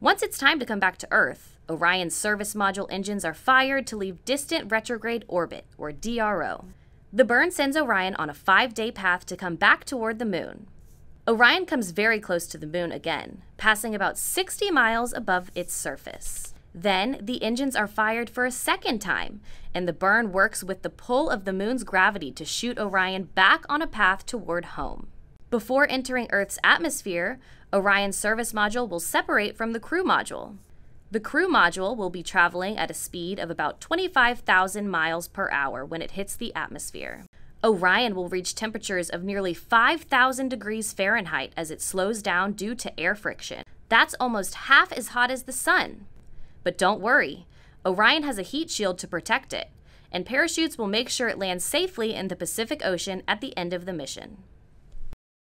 Once it's time to come back to Earth, Orion's service module engines are fired to leave distant retrograde orbit, or DRO. The burn sends Orion on a five day path to come back toward the moon. Orion comes very close to the moon again, passing about 60 miles above its surface. Then the engines are fired for a second time, and the burn works with the pull of the moon's gravity to shoot Orion back on a path toward home. Before entering Earth's atmosphere, Orion's service module will separate from the crew module. The crew module will be traveling at a speed of about 25,000 miles per hour when it hits the atmosphere. Orion will reach temperatures of nearly 5,000 degrees Fahrenheit as it slows down due to air friction. That's almost half as hot as the sun. But don't worry, Orion has a heat shield to protect it, and parachutes will make sure it lands safely in the Pacific Ocean at the end of the mission.